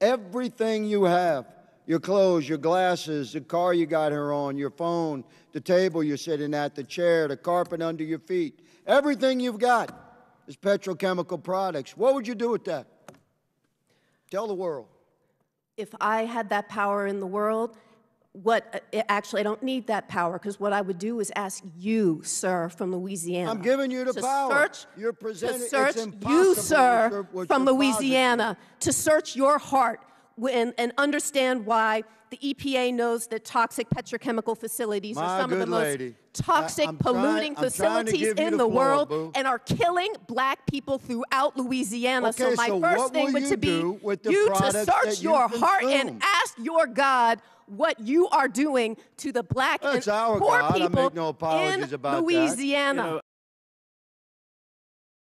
everything you have your clothes, your glasses, the car you got her on, your phone, the table you're sitting at, the chair, the carpet under your feet everything you've got is petrochemical products. What would you do with that? Tell the world. If I had that power in the world, what uh, actually I don't need that power because what I would do is ask you, sir, from Louisiana. I'm giving you the to power. Search, You're presenting- to search you, what sir, you're- what from Louisiana, to search your heart and, and understand why the EPA knows that toxic petrochemical facilities My are some of the most lady. toxic, I- polluting trying facilities in the the, floor, world boo. and are killing black people throughout Louisiana. Okay, so my so first thing would to be you to search your heart and ask your God what you are doing to the black That's and our poor God. People no apologies in about that. Louisiana. You know,